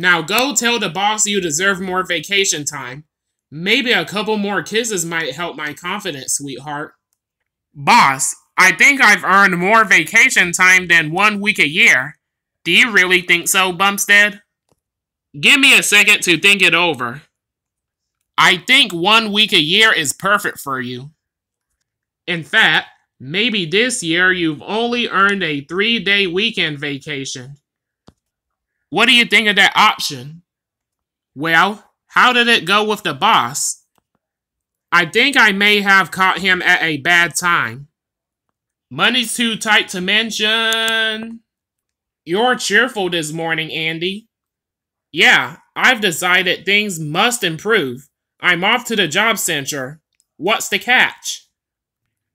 Now go tell the boss you deserve more vacation time. Maybe a couple more kisses might help my confidence, sweetheart. Boss, I think I've earned more vacation time than one week a year. Do you really think so, Bumstead? Give me a second to think it over. I think one week a year is perfect for you. In fact, maybe this year you've only earned a three day weekend vacation. What do you think of that option? Well, how did it go with the boss? I think I may have caught him at a bad time. Money's too tight to mention. You're cheerful this morning, Andy. Yeah, I've decided things must improve. I'm off to the job center. What's the catch?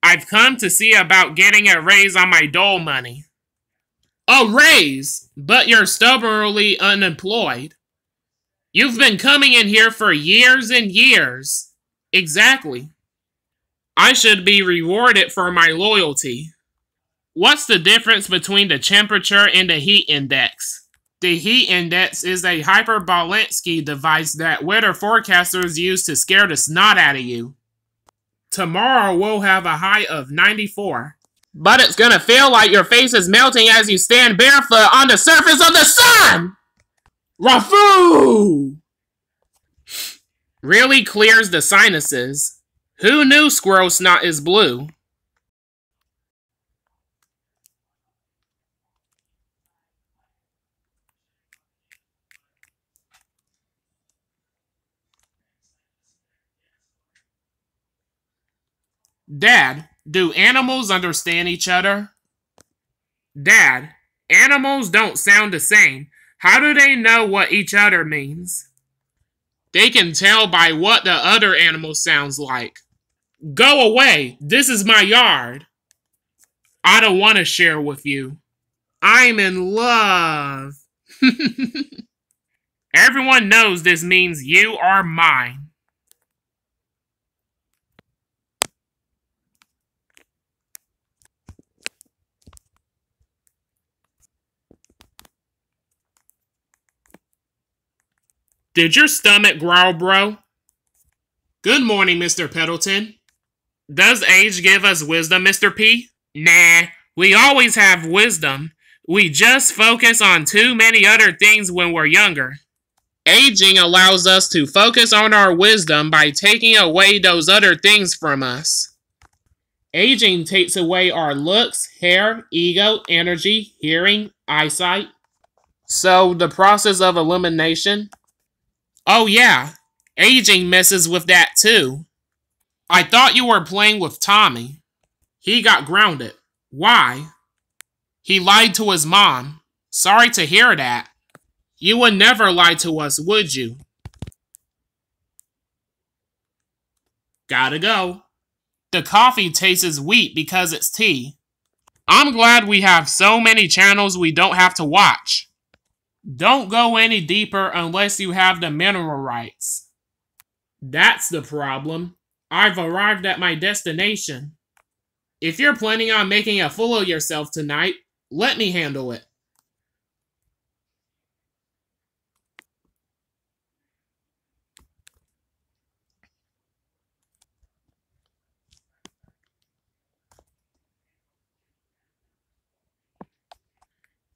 I've come to see about getting a raise on my dole money. A raise? But you're stubbornly unemployed. You've been coming in here for years and years. Exactly. I should be rewarded for my loyalty. What's the difference between the temperature and the heat index? The heat index is a hyperbolinsky device that weather forecasters use to scare the snot out of you. Tomorrow we'll have a high of 94. But it's gonna feel like your face is melting as you stand barefoot on the surface of the sun! Rafu! Really clears the sinuses. Who knew squirrel snot is blue? Dad, do animals understand each other? Dad, animals don't sound the same. How do they know what each other means? They can tell by what the other animal sounds like. Go away! This is my yard! I don't want to share with you. I'm in love. Everyone knows this means you are mine. Did your stomach growl, bro? Good morning, Mr. Pendleton. Does age give us wisdom, Mr. P? Nah, we always have wisdom. We just focus on too many other things when we're younger. Aging allows us to focus on our wisdom by taking away those other things from us. Aging takes away our looks, hair, ego, energy, hearing, eyesight. So, the process of elimination Oh, yeah. Aging messes with that too. I thought you were playing with Tommy. He got grounded. Why? He lied to his mom. Sorry to hear that. You would never lie to us, would you? Gotta go. The coffee tastes wheat because it's tea. I'm glad we have so many channels we don't have to watch. Don't go any deeper unless you have the mineral rights. That's the problem. I've arrived at my destination. If you're planning on making a fool of yourself tonight, let me handle it.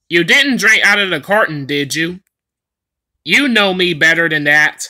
You didn't drink out of the carton, did you? You know me better than that.